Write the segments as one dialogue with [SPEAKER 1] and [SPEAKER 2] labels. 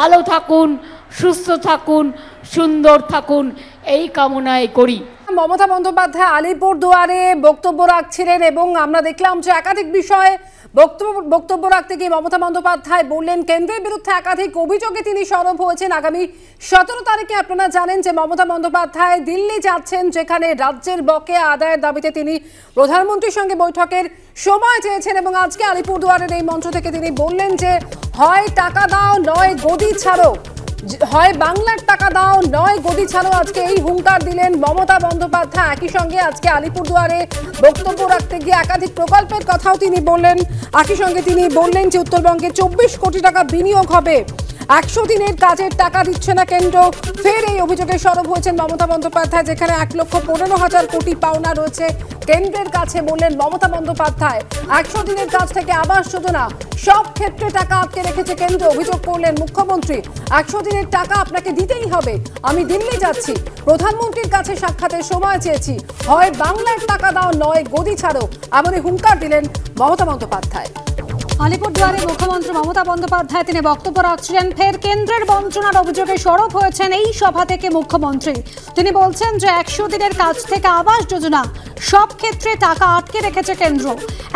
[SPEAKER 1] ভালো থাকুন সুস্থ থাকুন সুন্দর থাকুন এই কামনায় করি।
[SPEAKER 2] মমতা বন্দ্যোপাধ্যায় আলিপুর দুয়ারে বক্তব্য রাখছিলেন এবং আমরা দেখলাম যে একাধিক বিষয়ে বক্তব্য বক্তব্য রাখতে গিয়ে মমতা বন্দ্যোপাধ্যায় বললেন, কেন্দ্রের বিরুদ্ধে একাধিক অভিযোগে তিনি সরব হয়েছেন। আগামী সতেরো তারিখে আপনারা জানেন যে মমতা বন্দ্যোপাধ্যায় দিল্লি যাচ্ছেন, যেখানে রাজ্যের বকেয়া আদায়ের দাবিতে তিনি প্রধানমন্ত্রীর সঙ্গে বৈঠকের সময় চেয়েছেন এবং আজকে আলিপুরদুয়ারের এই মঞ্চ থেকে তিনি বললেন যে, হয় টাকা দাও, নয় গদি ছাড়ো। হয় বাংলার টাকা দাও, নয় গদি ছাড়ো। আজকে এই হুঙ্কার দিলেন মমতা বন্দ্যোপাধ্যায়। একই সঙ্গে আজকে আলিপুরদুয়ারে বক্তব্য রাখতে গিয়ে একাধিক প্রকল্পের কথাও তিনি বললেন। একই সঙ্গে তিনি বললেন যে উত্তরবঙ্গে চব্বিশ কোটি টাকা বিনিয়োগ হবে। একশো দিনের কাজের টাকা দিচ্ছে না কেন্দ্র। ফের এই অভিযোগে সরব হয়েছেন মমতা বন্দ্যোপাধ্যায়, যেখানে এক লক্ষ পনেরো হাজার কোটি পাওনা রয়েছে কেন্দ্রের কাছে বললেন মমতা বন্দ্যোপাধ্যায়। একশো দিনের কাজ থেকে আবাস যোজনা সব ক্ষেত্রে টাকা আটকে রেখেছে কেন্দ্র, অভিযোগ করলেন মুখ্যমন্ত্রী। একশো দিনের টাকা আপনাকে দিতেই হবে। আমি দিল্লি যাচ্ছি। প্রধানমন্ত্রীর কাছে সাক্ষাতের সময় চেয়েছি। হয় বাংলার টাকা দাও, নয় গদি ছাড়ো। এমনই হুঙ্কার দিলেন মমতা বন্দ্যোপাধ্যায়।
[SPEAKER 3] আলিপুরদুয়ারে মুখ্যমন্ত্রী মমতা বন্দ্যোপাধ্যায় তিনি বক্তব্য রাখছিলেন, ফের কেন্দ্রের বঞ্চনার অভিযোগে সরব হয়েছেন এই সভা থেকে মুখ্যমন্ত্রী। তিনি বলছেন যে একশো দিনের কাজ থেকে আবাস যোজনা, সব ক্ষেত্রে টাকা আটকে রেখেছে কেন্দ্র।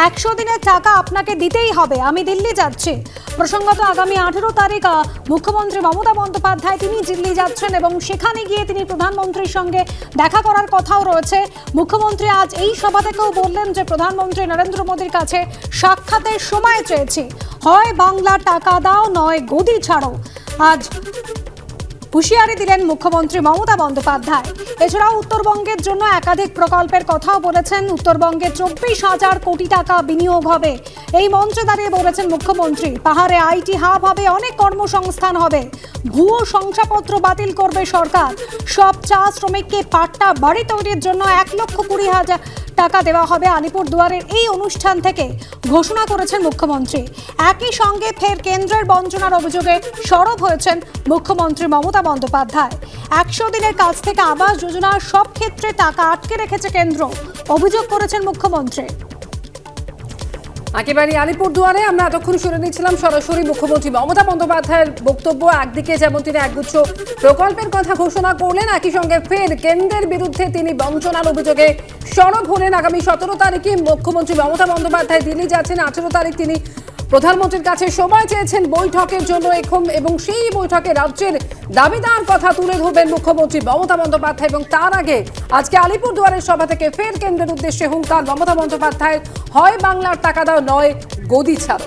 [SPEAKER 3] একশো দিনের টাকা আপনাকে দিতেই হবে, আমি দিল্লি যাচ্ছি। প্রসঙ্গত আগামী আঠেরো তারিখ মুখ্যমন্ত্রী মমতা বন্দ্যোপাধ্যায় তিনি দিল্লি যাচ্ছেন এবং সেখানে গিয়ে তিনি প্রধানমন্ত্রীর সঙ্গে দেখা করার কথাও রয়েছে। মুখ্যমন্ত্রী আজ এই সভা থেকেও বললেন যে, প্রধানমন্ত্রী নরেন্দ্র মোদীর কাছে সাক্ষাতের সময় চেয়েছি হয় বাংলা টাকা দাও, নয় গদি ছাড়ো। আজ হুঁশিয়ারি দিলেন মুখ্যমন্ত্রী মমতা বন্দ্যোপাধ্যায়। এছাড়াও উত্তরবঙ্গের জন্য একাধিক প্রকল্পের কথাও বলেছেন। উত্তরবঙ্গে চব্বিশ হাজার কোটি টাকা বিনিয়োগ হবে। এই মঞ্চে দাঁড়িয়ে বলেছেন মুখ্যমন্ত্রী। পাহাড়ে আইটি হাব হবে, অনেক কর্মসংস্থান হবে। ভুয়ো শংসাপত্র বাতিল করবে সরকার। সব চা শ্রমিককে পাট্টা বাড়ি তৈরির জন্য এক লক্ষ কুড়ি হাজার টাকা দেওয়া হবে আলিপুর দুয়ারের এই অনুষ্ঠান থেকে, ঘোষণা করেছেন মুখ্যমন্ত্রী। একই সঙ্গে ফের কেন্দ্রের বঞ্চনার অভিযোগে সরব হয়েছেন মুখ্যমন্ত্রী মমতা বন্দ্যোপাধ্যায়। একশো দিনের কাজ থেকে আবাস যোজনার সব ক্ষেত্রে টাকা আটকে রেখেছে কেন্দ্র, অভিযোগ করেছেন মুখ্যমন্ত্রী।
[SPEAKER 2] একেবারে আলিপুরদুয়ারে আমরা এতক্ষণ শুনে নিচ্ছিলাম সরাসরি মুখ্যমন্ত্রী মমতা বন্দ্যোপাধ্যায়ের বক্তব্য। একদিকে যেমন তিনি একগুচ্ছ প্রকল্পের কথা ঘোষণা করলেন, একই সঙ্গে ফের কেন্দ্রের বিরুদ্ধে তিনি বঞ্চনার অভিযোগে সরব হলেন। আগামী সতেরো তারিখে মুখ্যমন্ত্রী মমতা বন্দ্যোপাধ্যায় দিল্লি যাচ্ছেন। আঠেরো তারিখ তিনি প্রধানমন্ত্রীর কাছে সময় চেয়েছেন বৈঠকের জন্য এখন এবং সেই বৈঠকে রাজ্যের দাবিদার কথা তুলে ধরবেন মুখ্যমন্ত্রী মমতা বন্দ্যোপাধ্যায় এবং তার আগে আজকে আলিপুরদুয়ারের সভা থেকে ফের কেন্দ্রের উদ্দেশ্যে হুঙ্কার। মমতা বন্দ্যোপাধ্যায়ের হয় বাংলার টাকা দাও নয়, গদি ছাড়ো।